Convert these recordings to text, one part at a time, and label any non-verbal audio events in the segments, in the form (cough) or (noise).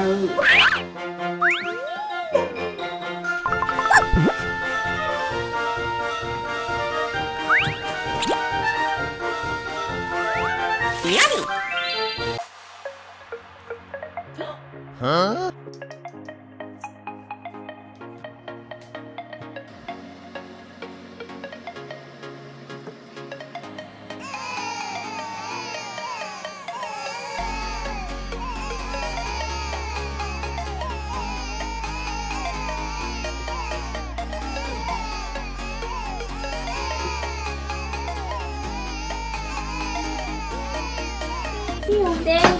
아유. 야미. 어? 어? Meu Deus.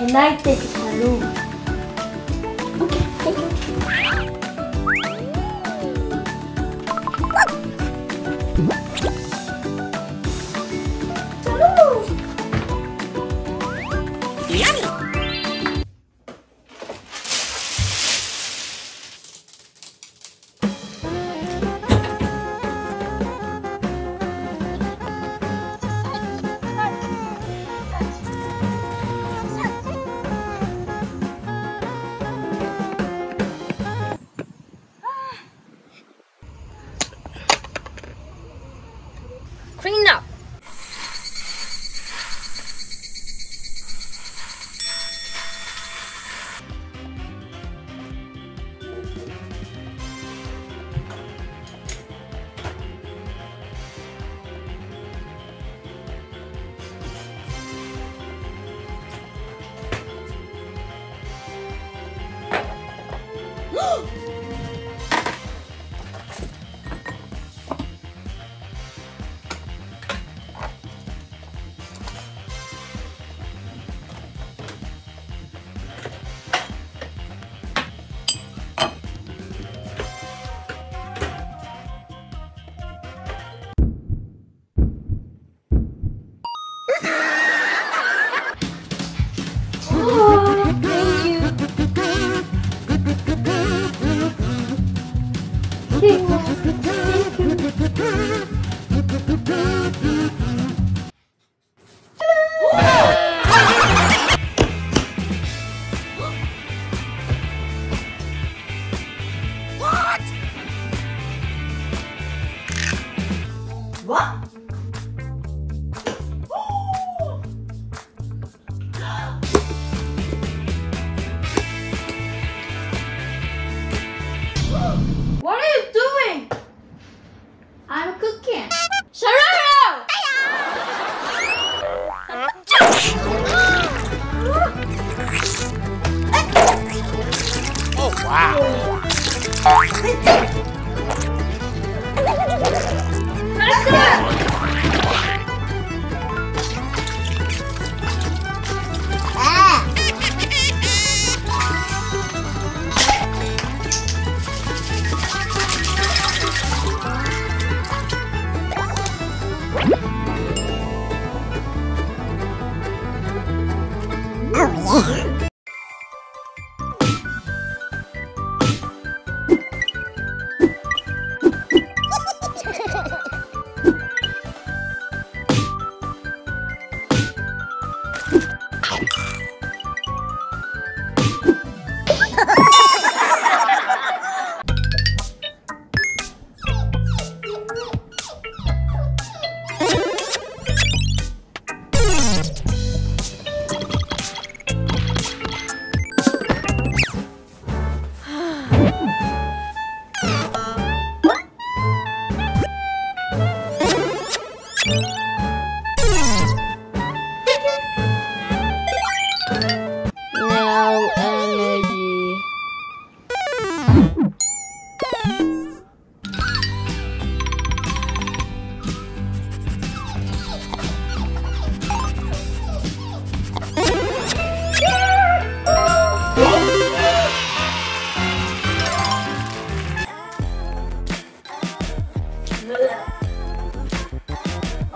and I take it alone. Okay. Hello. Yummy! Woo! (gasps) (laughs) Wow.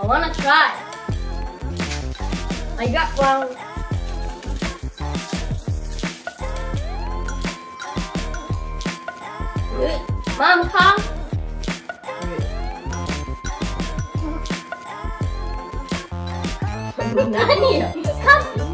I wanna try. I got one. Mom, come. Daniel, come.